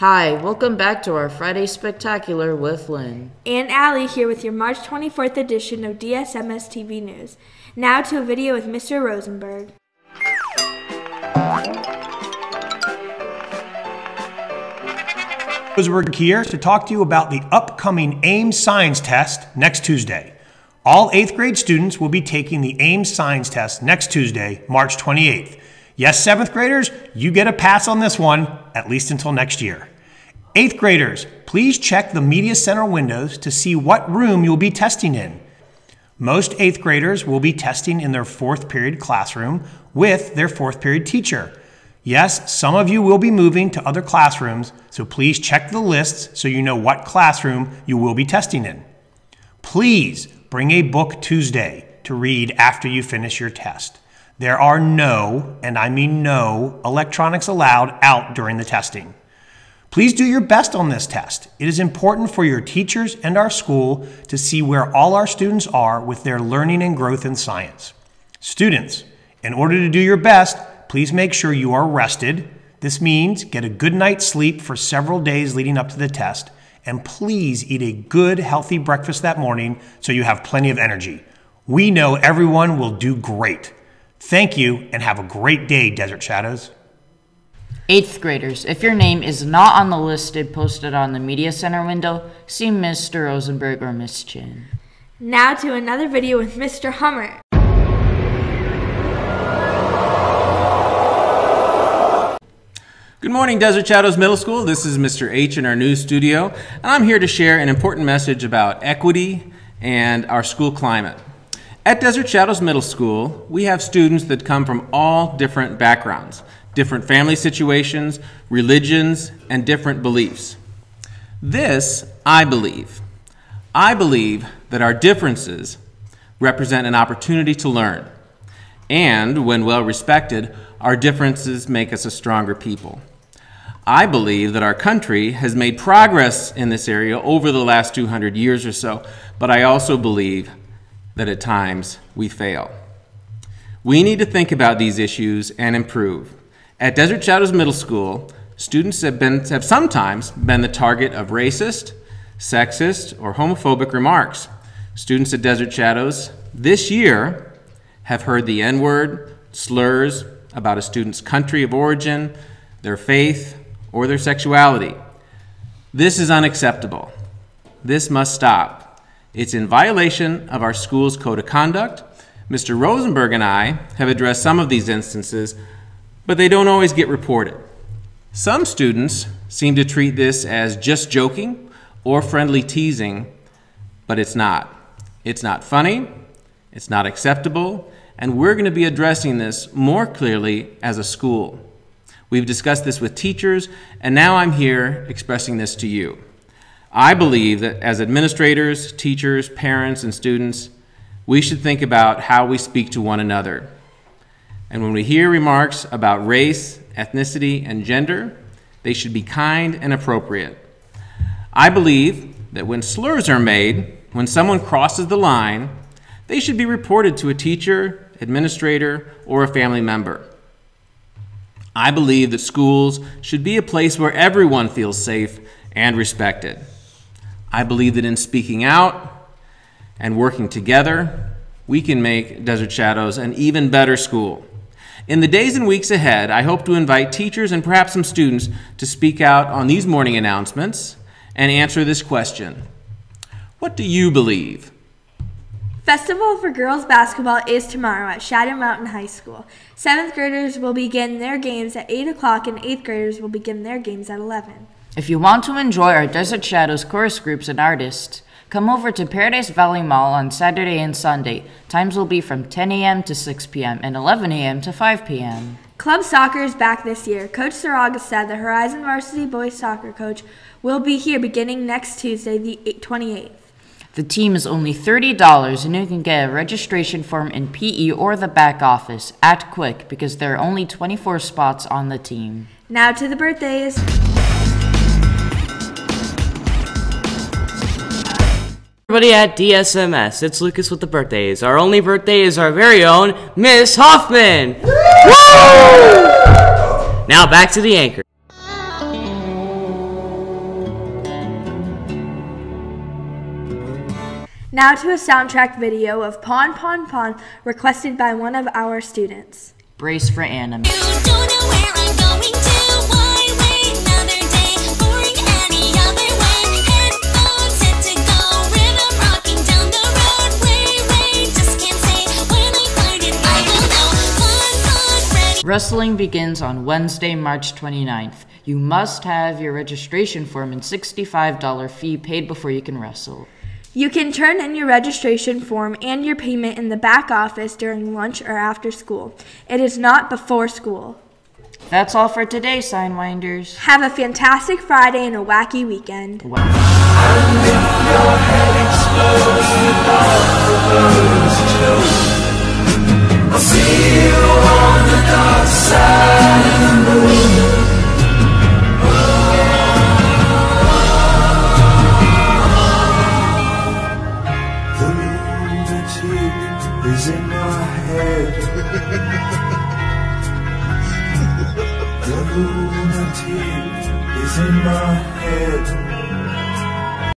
Hi, welcome back to our Friday Spectacular with Lynn. And Allie here with your March 24th edition of DSMS TV News. Now to a video with Mr. Rosenberg. Rosenberg here to talk to you about the upcoming AIMS Science Test next Tuesday. All 8th grade students will be taking the AIMS Science Test next Tuesday, March 28th. Yes, 7th graders, you get a pass on this one, at least until next year. 8th graders, please check the Media Center windows to see what room you'll be testing in. Most 8th graders will be testing in their 4th period classroom with their 4th period teacher. Yes, some of you will be moving to other classrooms, so please check the lists so you know what classroom you will be testing in. Please bring a book Tuesday to read after you finish your test. There are no, and I mean no, electronics allowed out during the testing. Please do your best on this test. It is important for your teachers and our school to see where all our students are with their learning and growth in science. Students, in order to do your best, please make sure you are rested. This means get a good night's sleep for several days leading up to the test, and please eat a good, healthy breakfast that morning so you have plenty of energy. We know everyone will do great. Thank you and have a great day, Desert Shadows. Eighth graders, if your name is not on the listed posted on the Media Center window, see Mr. Rosenberg or Miss Chin. Now to another video with Mr. Hummer. Good morning, Desert Shadows Middle School. This is Mr. H in our new studio, and I'm here to share an important message about equity and our school climate. At Desert Shadows Middle School, we have students that come from all different backgrounds, different family situations, religions, and different beliefs. This, I believe. I believe that our differences represent an opportunity to learn. And when well respected, our differences make us a stronger people. I believe that our country has made progress in this area over the last 200 years or so, but I also believe that at times we fail. We need to think about these issues and improve. At Desert Shadows Middle School, students have, been, have sometimes been the target of racist, sexist, or homophobic remarks. Students at Desert Shadows this year have heard the N word, slurs about a student's country of origin, their faith, or their sexuality. This is unacceptable. This must stop. It's in violation of our school's code of conduct. Mr. Rosenberg and I have addressed some of these instances, but they don't always get reported. Some students seem to treat this as just joking or friendly teasing, but it's not. It's not funny, it's not acceptable, and we're going to be addressing this more clearly as a school. We've discussed this with teachers, and now I'm here expressing this to you. I believe that as administrators, teachers, parents, and students, we should think about how we speak to one another. And when we hear remarks about race, ethnicity, and gender, they should be kind and appropriate. I believe that when slurs are made, when someone crosses the line, they should be reported to a teacher, administrator, or a family member. I believe that schools should be a place where everyone feels safe and respected. I believe that in speaking out and working together, we can make Desert Shadows an even better school. In the days and weeks ahead, I hope to invite teachers and perhaps some students to speak out on these morning announcements and answer this question What do you believe? Festival for Girls Basketball is tomorrow at Shadow Mountain High School. Seventh graders will begin their games at 8 o'clock and eighth graders will begin their games at 11. If you want to enjoy our Desert Shadows chorus groups and artists, come over to Paradise Valley Mall on Saturday and Sunday. Times will be from 10 a.m. to 6 p.m. and 11 a.m. to 5 p.m. Club soccer is back this year. Coach Saraga said the Horizon Varsity Boys soccer coach will be here beginning next Tuesday, the 28th. The team is only $30 and you can get a registration form in PE or the back office. Act quick because there are only 24 spots on the team. Now to the birthdays. everybody at DSMS. It's Lucas with the birthdays. Our only birthday is our very own Miss Hoffman. Woo! Now back to the anchor. Now to a soundtrack video of Pon Pon Pon requested by one of our students. Brace for anime. Wrestling begins on Wednesday, March 29th. You must have your registration form and $65 fee paid before you can wrestle. You can turn in your registration form and your payment in the back office during lunch or after school. It is not before school. That's all for today, Sidewinders. Have a fantastic Friday and a wacky weekend. The is in my head. the lunatic is in my head.